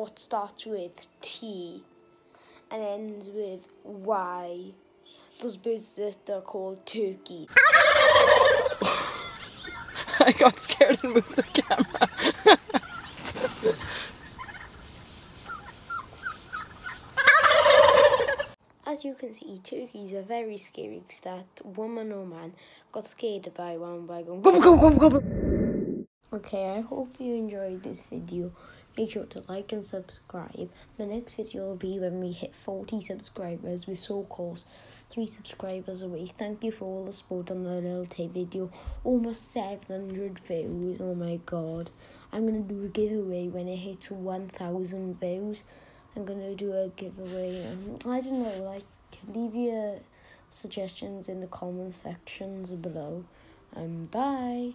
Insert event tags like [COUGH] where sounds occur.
what starts with T and ends with Y. Those birds that are called turkey. [LAUGHS] I got scared and moved the camera. As you can see, turkeys are very scary because that woman or man got scared by one by going gobble gobble gobble gobble. Okay, I hope you enjoyed this video. Make sure to like and subscribe. The next video will be when we hit 40 subscribers. We're so close. 3 subscribers away. Thank you for all the support on the little tape video. Almost 700 views. Oh my god. I'm going to do a giveaway when it hits 1000 views. I'm gonna do a giveaway. Um, I don't know, like leave your suggestions in the comment sections below. Um, bye.